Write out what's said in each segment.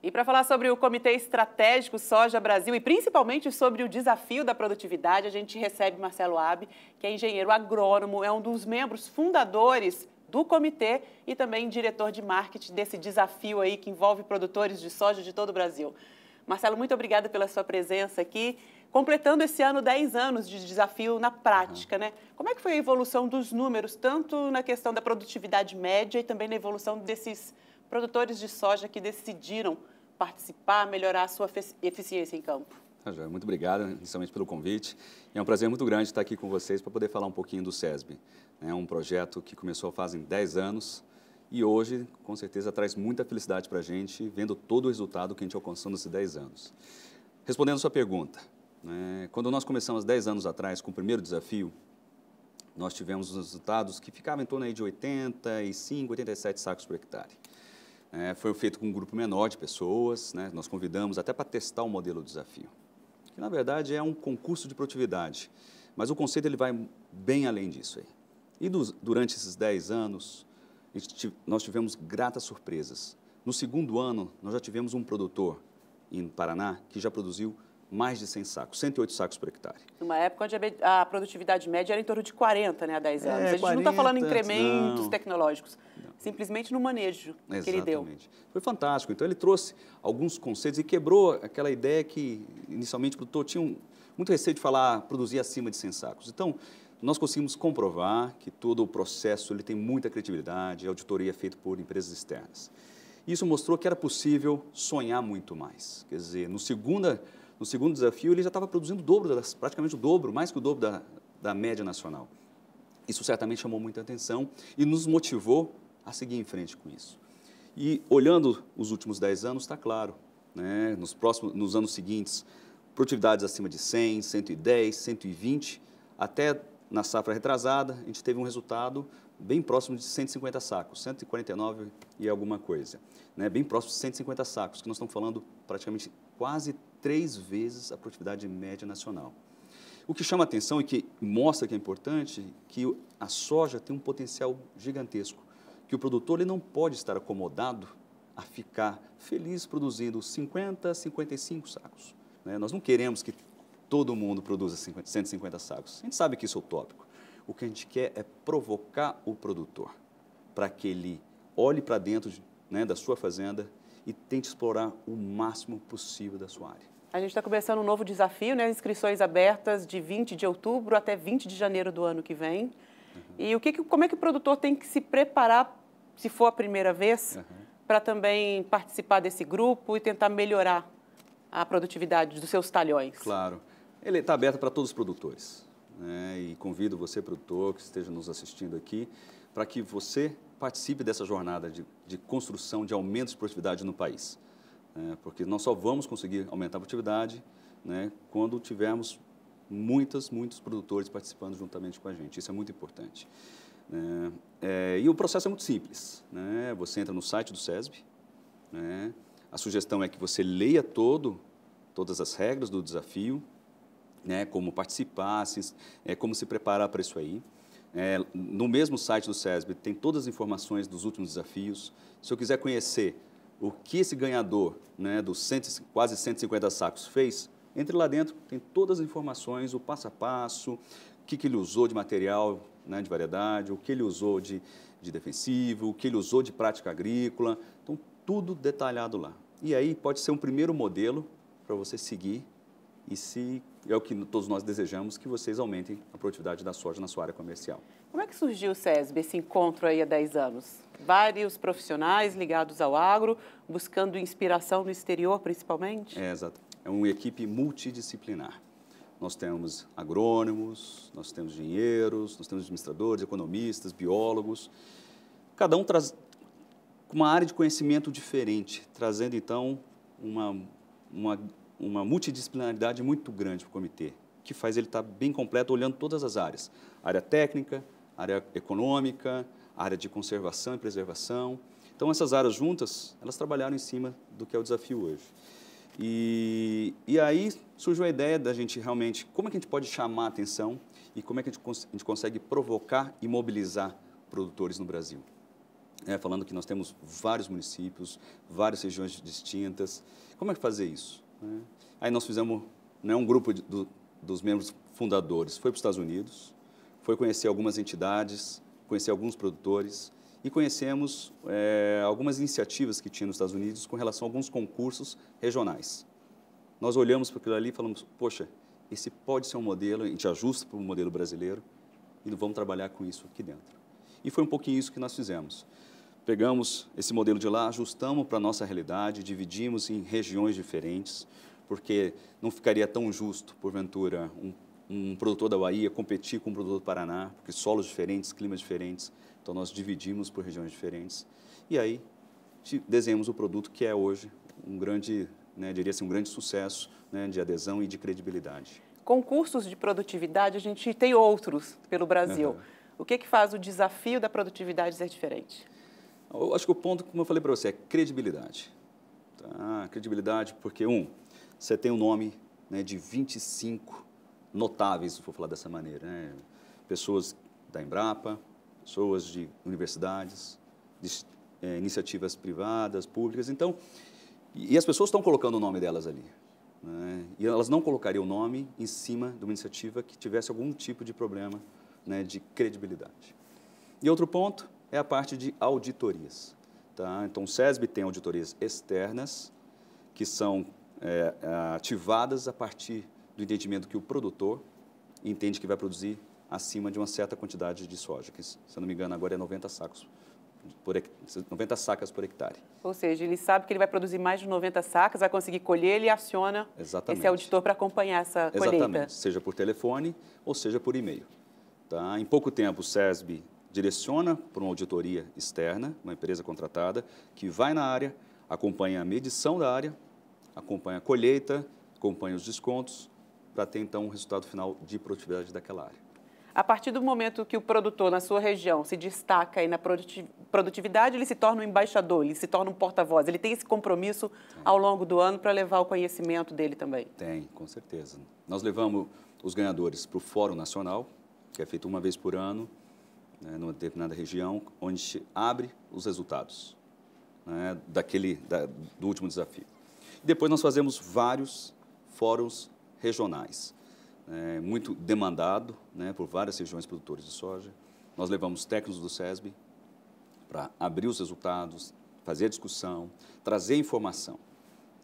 E para falar sobre o Comitê Estratégico Soja Brasil e principalmente sobre o desafio da produtividade, a gente recebe Marcelo Abe, que é engenheiro agrônomo, é um dos membros fundadores do comitê e também diretor de marketing desse desafio aí que envolve produtores de soja de todo o Brasil. Marcelo, muito obrigada pela sua presença aqui, completando esse ano 10 anos de desafio na prática, uhum. né? Como é que foi a evolução dos números, tanto na questão da produtividade média e também na evolução desses produtores de soja que decidiram participar, melhorar a sua eficiência em campo. Ah, muito obrigado, inicialmente, pelo convite. É um prazer muito grande estar aqui com vocês para poder falar um pouquinho do SESB. É um projeto que começou fazem 10 anos e hoje, com certeza, traz muita felicidade para a gente, vendo todo o resultado que a gente alcançou nesses 10 anos. Respondendo a sua pergunta, né, quando nós começamos 10 anos atrás com o primeiro desafio, nós tivemos resultados que ficavam em torno aí de 85, 87 sacos por hectare. É, foi feito com um grupo menor de pessoas, né? nós convidamos até para testar o modelo desafio, que na verdade é um concurso de produtividade, mas o conceito ele vai bem além disso. Aí. E dos, durante esses 10 anos, nós tivemos gratas surpresas. No segundo ano, nós já tivemos um produtor em Paraná que já produziu mais de 100 sacos, 108 sacos por hectare. Numa época onde a, produtividade média era em torno de 40, né, há 10 anos. É, a gente 40, não está falando em incrementos não, tecnológicos, não. simplesmente no manejo Exatamente. que ele deu. Foi fantástico. Então, ele trouxe alguns conceitos e quebrou aquela ideia que, inicialmente, o produtor tinha um, muito receio de falar produzir acima de 100 sacos. Então, nós conseguimos comprovar que todo o processo ele tem muita credibilidade, a auditoria é feita por empresas externas. Isso mostrou que era possível sonhar muito mais. Quer dizer, no segunda no segundo desafio, ele já estava produzindo o dobro, praticamente o dobro, mais que o dobro da, da média nacional. Isso certamente chamou muita atenção e nos motivou a seguir em frente com isso. E olhando os últimos 10 anos, está claro, né? nos, próximos, nos anos seguintes, produtividades acima de 100, 110, 120, até na safra retrasada, a gente teve um resultado bem próximo de 150 sacos, 149 e alguma coisa. Né? Bem próximo de 150 sacos, que nós estamos falando praticamente quase três vezes a produtividade média nacional. O que chama atenção e que mostra que é importante que a soja tem um potencial gigantesco, que o produtor ele não pode estar acomodado a ficar feliz produzindo 50, 55 sacos. Né? Nós não queremos que todo mundo produza 50, 150 sacos. A gente sabe que isso é utópico. O que a gente quer é provocar o produtor para que ele olhe para dentro né, da sua fazenda e tente explorar o máximo possível da sua área. A gente está começando um novo desafio, né? Inscrições abertas de 20 de outubro até 20 de janeiro do ano que vem. Uhum. E o que, como é que o produtor tem que se preparar, se for a primeira vez, uhum. para também participar desse grupo e tentar melhorar a produtividade dos seus talhões? Claro. Ele está aberto para todos os produtores. Né? E convido você, produtor, que esteja nos assistindo aqui, para que você participe dessa jornada de, de construção de aumento de produtividade no país. É, porque nós só vamos conseguir aumentar a produtividade né, quando tivermos muitas, muitos produtores participando juntamente com a gente. Isso é muito importante. Né? É, e o processo é muito simples. Né? Você entra no site do SESB, né? a sugestão é que você leia todo, todas as regras do desafio, né? como participar, se, é, como se preparar para isso aí. É, no mesmo site do SESB tem todas as informações dos últimos desafios. Se eu quiser conhecer o que esse ganhador né, dos cento, quase 150 sacos fez, entre lá dentro, tem todas as informações, o passo a passo, o que, que ele usou de material né, de variedade, o que ele usou de, de defensivo, o que ele usou de prática agrícola. Então, tudo detalhado lá. E aí pode ser um primeiro modelo para você seguir e se é o que todos nós desejamos, que vocês aumentem a produtividade da soja na sua área comercial. Como é que surgiu o SESB, esse encontro aí há 10 anos? Vários profissionais ligados ao agro, buscando inspiração no exterior, principalmente? É, exato. É uma equipe multidisciplinar. Nós temos agrônomos, nós temos engenheiros, nós temos administradores, economistas, biólogos. Cada um traz uma área de conhecimento diferente, trazendo então uma, uma uma multidisciplinaridade muito grande para o comitê, que faz ele estar bem completo, olhando todas as áreas. Área técnica, área econômica, área de conservação e preservação. Então, essas áreas juntas, elas trabalharam em cima do que é o desafio hoje. E, e aí surgiu a ideia da gente realmente, como é que a gente pode chamar a atenção e como é que a gente, a gente consegue provocar e mobilizar produtores no Brasil. né, falando que nós temos vários municípios, várias regiões distintas. Como é que fazer isso? Né? Aí nós fizemos né, um grupo de, do, dos membros fundadores, foi para os Estados Unidos, foi conhecer algumas entidades, conhecer alguns produtores e conhecemos é, algumas iniciativas que tinha nos Estados Unidos com relação a alguns concursos regionais. Nós olhamos para aquilo ali e falamos, poxa, esse pode ser um modelo, a gente ajusta para o modelo brasileiro e vamos trabalhar com isso aqui dentro. E foi um pouquinho isso que nós fizemos. Pegamos esse modelo de lá, ajustamos para a nossa realidade, dividimos em regiões diferentes, porque não ficaria tão justo, porventura, um, um produtor da Bahia competir com um produtor do Paraná, porque solos diferentes, climas diferentes. Então, nós dividimos por regiões diferentes. E aí, desenhamos o produto que é hoje um grande, né, diria assim, um grande sucesso né, de adesão e de credibilidade. Concursos de produtividade, a gente tem outros pelo Brasil. Uhum. O que, que faz o desafio da produtividade ser diferente? Eu acho que o ponto, como eu falei para você, é credibilidade. Tá? Credibilidade porque, um, você tem o um nome né, de 25 notáveis, for falar dessa maneira. Né? Pessoas da Embrapa, pessoas de universidades, de é, iniciativas privadas, públicas. Então, e, e as pessoas estão colocando o nome delas ali. Né? E elas não colocariam o nome em cima de uma iniciativa que tivesse algum tipo de problema né, de credibilidade. E outro ponto é a parte de auditorias. Tá? Então, o SESB tem auditorias externas, que são é, ativadas a partir do entendimento que o produtor entende que vai produzir acima de uma certa quantidade de soja, que, se eu não me engano, agora é 90 sacos. Por, 90 sacas por hectare. Ou seja, ele sabe que ele vai produzir mais de 90 sacas, vai conseguir colher, ele aciona Exatamente. esse auditor para acompanhar essa colheita. Exatamente, seja por telefone ou seja por e-mail. Tá? Em pouco tempo, o SESB direciona para uma auditoria externa, uma empresa contratada, que vai na área, acompanha a medição da área, acompanha a colheita, acompanha os descontos, para ter então um resultado final de produtividade daquela área. A partir do momento que o produtor na sua região se destaca aí na produtividade, ele se torna um embaixador, ele se torna um porta-voz, ele tem esse compromisso tem. ao longo do ano para levar o conhecimento dele também? Tem, com certeza. Nós levamos os ganhadores para o Fórum Nacional, que é feito uma vez por ano, né, numa determinada região, onde abre os resultados né, daquele, da, do último desafio. Depois nós fazemos vários fóruns regionais, né, muito demandado né, por várias regiões produtoras de soja. Nós levamos técnicos do SESB para abrir os resultados, fazer discussão, trazer informação.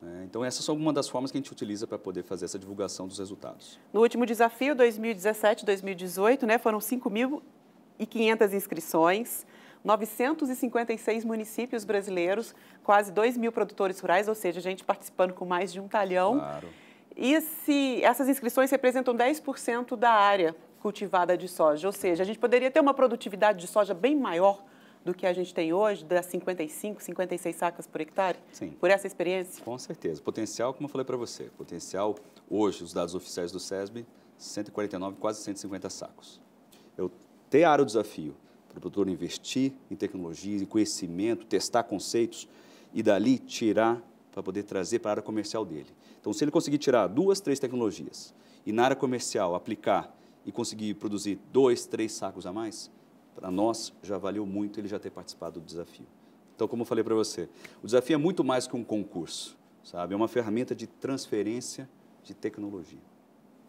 Né. Então, essas são algumas das formas que a gente utiliza para poder fazer essa divulgação dos resultados. No último desafio, 2017-2018, né, foram 5.500 inscrições, 956 municípios brasileiros, quase 2 mil produtores rurais, ou seja, gente participando com mais de um talhão. Claro. E se, essas inscrições representam 10% da área cultivada de soja, ou seja, a gente poderia ter uma produtividade de soja bem maior do que a gente tem hoje, das 55, 56 sacas por hectare? Sim. Por essa experiência? Com certeza. Potencial, como eu falei para você, potencial, hoje, os dados oficiais do SESB, 149, quase 150 sacos. Eu ter área do desafio para o produtor investir em tecnologia, em conhecimento, testar conceitos e dali tirar para poder trazer para a área comercial dele. Então, se ele conseguir tirar duas, três tecnologias e na área comercial aplicar e conseguir produzir dois, três sacos a mais, para nós já valeu muito ele já ter participado do desafio. Então, como eu falei para você, o desafio é muito mais que um concurso, sabe? É uma ferramenta de transferência de tecnologia.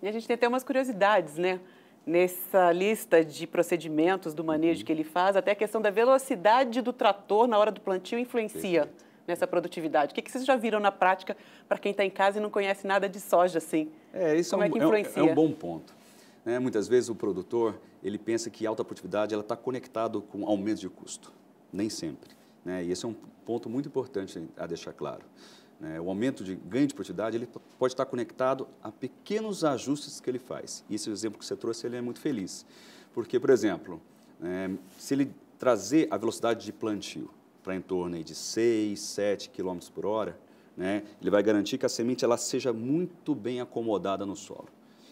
E a gente tem até umas curiosidades, né? Nessa lista de procedimentos do manejo uhum. que ele faz, até a questão da velocidade do trator na hora do plantio influencia Perfeito. nessa produtividade. O que, que vocês já viram na prática para quem está em casa e não conhece nada de soja assim? É, isso Como é, um, é que influencia? É um, é um bom ponto. Né? Muitas vezes o produtor ele pensa que alta produtividade está conectado com aumento de custo. Nem sempre. Né? E esse é um ponto muito importante a deixar claro. Né? O aumento de ganho de produtividade ele pode estar conectado a pequenos ajustes que ele faz. E esse exemplo que você trouxe ele é muito feliz. Porque, por exemplo, é, se ele trazer a velocidade de plantio para em torno de 6, 7 km por hora, né, ele vai garantir que a semente ela seja muito bem acomodada no solo.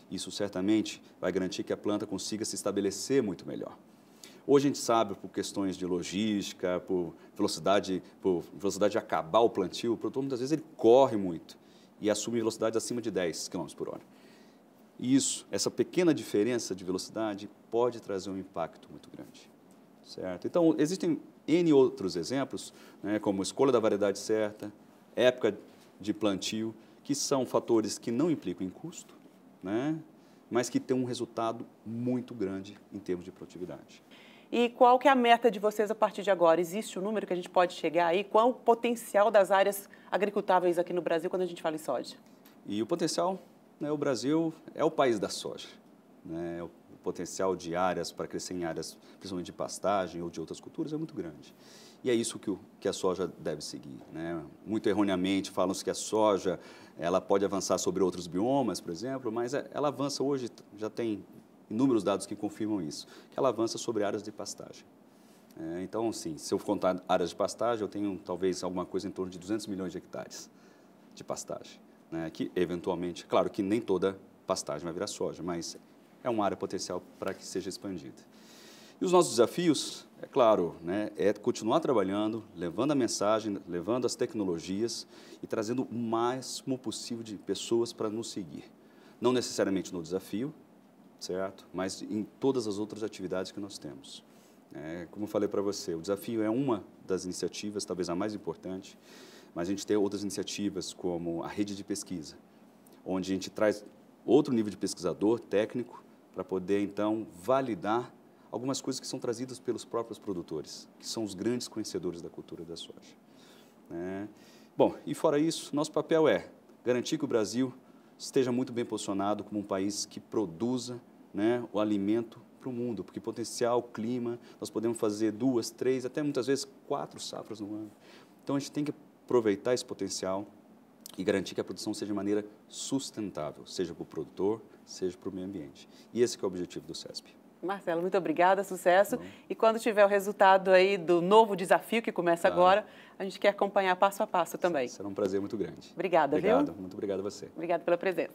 Isso certamente vai garantir que a planta consiga se estabelecer muito melhor. Hoje a gente sabe, por questões de logística, por velocidade, por velocidade de acabar o plantio, o produtor muitas vezes ele corre muito e assume velocidade acima de 10 km por hora. E isso, essa pequena diferença de velocidade pode trazer um impacto muito grande. Certo? Então, existem N outros exemplos, né, como escolha da variedade certa, época de plantio, que são fatores que não implicam em custo, né, mas que têm um resultado muito grande em termos de produtividade. E qual que é a meta de vocês a partir de agora? Existe um número que a gente pode chegar aí? Qual o potencial das áreas agricultáveis aqui no Brasil quando a gente fala em soja? E o potencial, né, o Brasil é o país da soja. Né, o potencial de áreas para crescer em áreas, principalmente de pastagem ou de outras culturas, é muito grande. E é isso que, o, que a soja deve seguir. Né? Muito erroneamente falam-se que a soja ela pode avançar sobre outros biomas, por exemplo, mas é, ela avança hoje, já tem inúmeros dados que confirmam isso, que ela avança sobre áreas de pastagem. É, então, sim, se eu contar áreas de pastagem, eu tenho talvez alguma coisa em torno de 200 milhões de hectares de pastagem, né? que eventualmente, claro que nem toda pastagem vai virar soja, mas é uma área potencial para que seja expandida. E os nossos desafios, é claro, né, é continuar trabalhando, levando a mensagem, levando as tecnologias e trazendo o máximo possível de pessoas para nos seguir. Não necessariamente no desafio, certo? Mas em todas as outras atividades que nós temos. É, como eu falei para você, o desafio é uma das iniciativas, talvez a mais importante, mas a gente tem outras iniciativas como a rede de pesquisa, onde a gente traz outro nível de pesquisador técnico para poder então validar algumas coisas que são trazidas pelos próprios produtores, que são os grandes conhecedores da cultura da soja. É. Bom, e fora isso, nosso papel é garantir que o Brasil esteja muito bem posicionado como um país que produza né, o alimento para o mundo, porque potencial, clima, nós podemos fazer duas, três, até muitas vezes quatro safras no ano. Então a gente tem que aproveitar esse potencial e garantir que a produção seja de maneira sustentável, seja para o produtor, seja para o meio ambiente. E esse é o objetivo do CESP. Marcelo, muito obrigada, sucesso. Bom. E quando tiver o resultado aí do novo desafio que começa claro. agora, a gente quer acompanhar passo a passo também. Será um prazer muito grande. Obrigada, obrigado, viu? Muito obrigado a você. Obrigada pela presença.